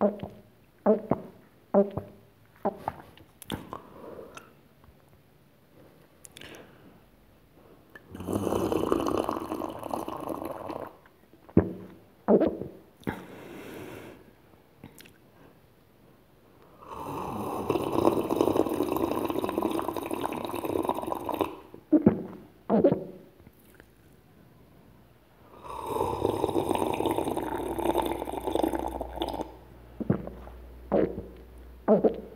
Oh. Oh.